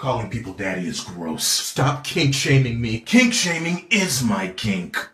Calling people daddy is gross. Stop kink shaming me. Kink shaming is my kink.